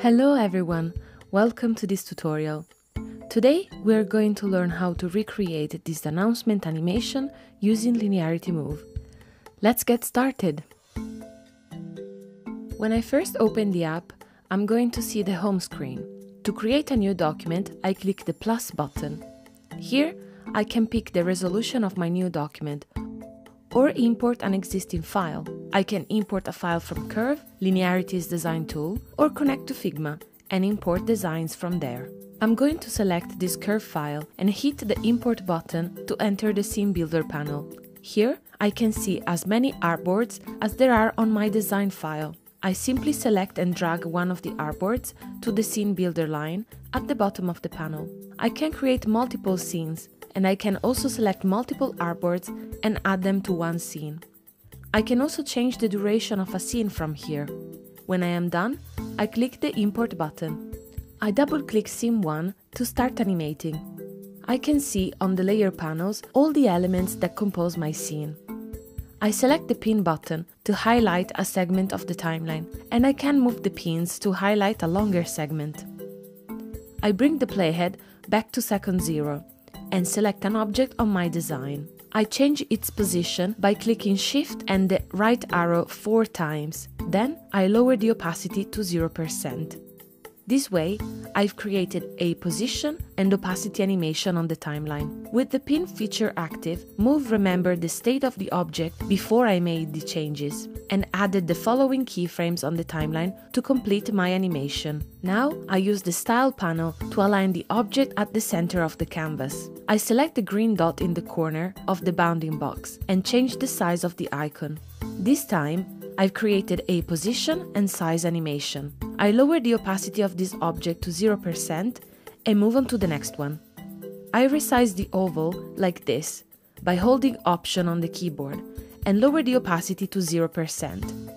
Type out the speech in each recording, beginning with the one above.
Hello everyone, welcome to this tutorial. Today we are going to learn how to recreate this announcement animation using Linearity Move. Let's get started! When I first open the app, I'm going to see the home screen. To create a new document, I click the plus button. Here, I can pick the resolution of my new document or import an existing file. I can import a file from Curve, Linearity's design tool, or connect to Figma and import designs from there. I'm going to select this Curve file and hit the Import button to enter the Scene Builder panel. Here, I can see as many artboards as there are on my design file. I simply select and drag one of the artboards to the Scene Builder line at the bottom of the panel. I can create multiple scenes, and I can also select multiple artboards and add them to one scene. I can also change the duration of a scene from here. When I am done, I click the Import button. I double-click Scene 1 to start animating. I can see on the layer panels all the elements that compose my scene. I select the pin button to highlight a segment of the timeline, and I can move the pins to highlight a longer segment. I bring the playhead back to second zero and select an object on my design. I change its position by clicking Shift and the right arrow four times. Then I lower the opacity to 0%. This way, I've created a position and opacity animation on the timeline. With the pin feature active, Move remembered the state of the object before I made the changes and added the following keyframes on the timeline to complete my animation. Now, I use the Style panel to align the object at the center of the canvas. I select the green dot in the corner of the bounding box and change the size of the icon. This time, I've created a position and size animation. I lower the opacity of this object to 0% and move on to the next one. I resize the oval like this by holding Option on the keyboard and lower the opacity to 0%.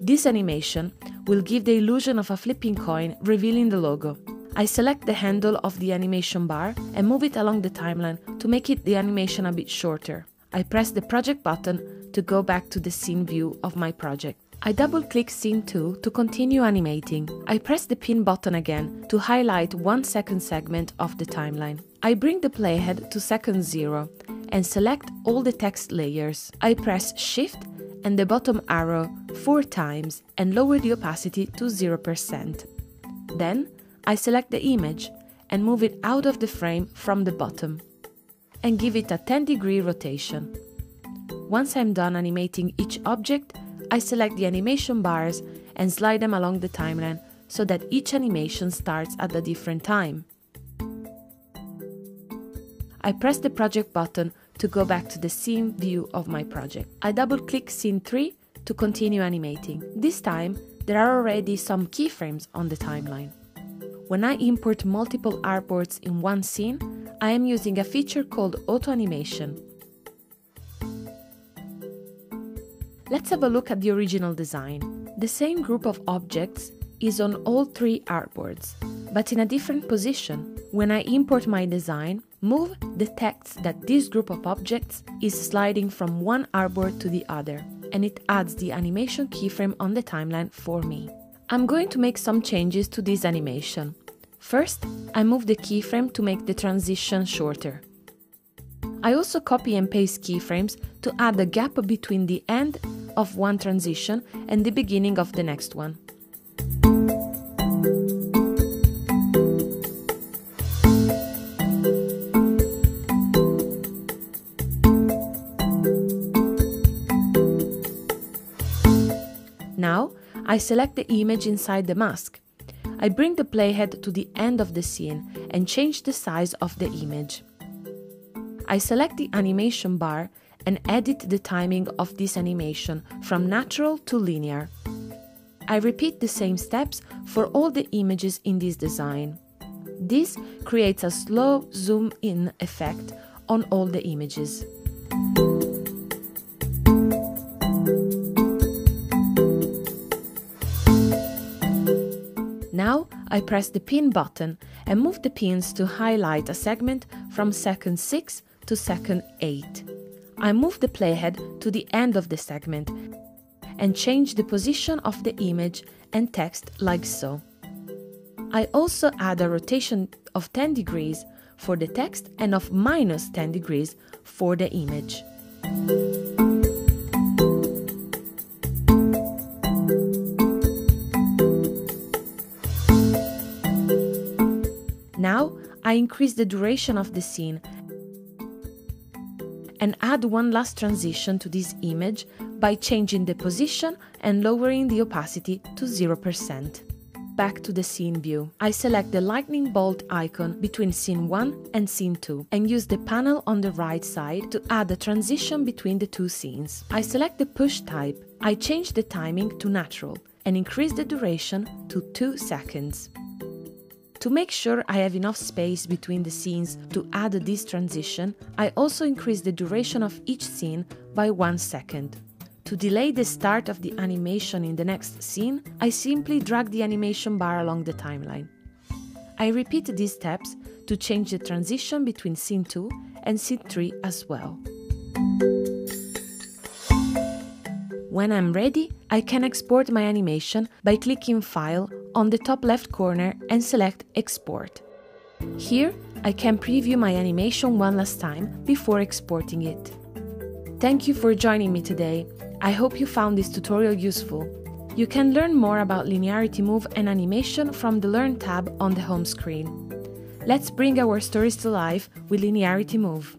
This animation will give the illusion of a flipping coin revealing the logo. I select the handle of the animation bar and move it along the timeline to make it the animation a bit shorter. I press the project button to go back to the scene view of my project. I double click scene 2 to continue animating. I press the pin button again to highlight one second segment of the timeline. I bring the playhead to second 0 and select all the text layers. I press shift and the bottom arrow four times and lower the opacity to 0%. Then I select the image and move it out of the frame from the bottom and give it a 10 degree rotation. Once I'm done animating each object, I select the animation bars and slide them along the timeline so that each animation starts at a different time. I press the project button to go back to the scene view of my project. I double click scene 3 to continue animating. This time, there are already some keyframes on the timeline. When I import multiple artboards in one scene, I am using a feature called Auto Animation. Let's have a look at the original design. The same group of objects is on all three artboards, but in a different position. When I import my design, Move detects that this group of objects is sliding from one artboard to the other, and it adds the animation keyframe on the timeline for me. I'm going to make some changes to this animation. First, I move the keyframe to make the transition shorter. I also copy and paste keyframes to add a gap between the end of one transition and the beginning of the next one. Now, I select the image inside the mask. I bring the playhead to the end of the scene and change the size of the image. I select the animation bar and edit the timing of this animation from natural to linear. I repeat the same steps for all the images in this design. This creates a slow zoom in effect on all the images. Now I press the pin button and move the pins to highlight a segment from second 6 to second 8. I move the playhead to the end of the segment and change the position of the image and text like so. I also add a rotation of 10 degrees for the text and of minus 10 degrees for the image. Now I increase the duration of the scene and add one last transition to this image by changing the position and lowering the opacity to 0%. Back to the scene view. I select the lightning bolt icon between scene 1 and scene 2 and use the panel on the right side to add a transition between the two scenes. I select the push type. I change the timing to natural and increase the duration to 2 seconds. To make sure I have enough space between the scenes to add this transition, I also increase the duration of each scene by 1 second. To delay the start of the animation in the next scene, I simply drag the animation bar along the timeline. I repeat these steps to change the transition between scene 2 and scene 3 as well. When I'm ready, I can export my animation by clicking File on the top left corner and select Export. Here, I can preview my animation one last time before exporting it. Thank you for joining me today. I hope you found this tutorial useful. You can learn more about Linearity Move and animation from the Learn tab on the home screen. Let's bring our stories to life with Linearity Move.